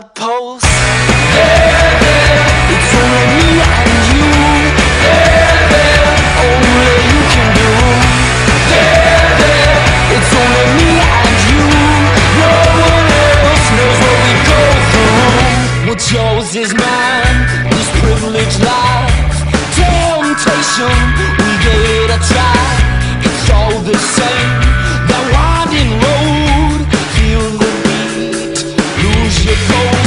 my yeah, Baby, it's only me and you. Yeah, yeah, only you can do. Yeah, yeah, it's only me and you. No one else knows what we go through. What's yours is mine. This privileged life, temptation. We gave it a try. It's all the same. That winding road. Feel the beat. Lose your goal.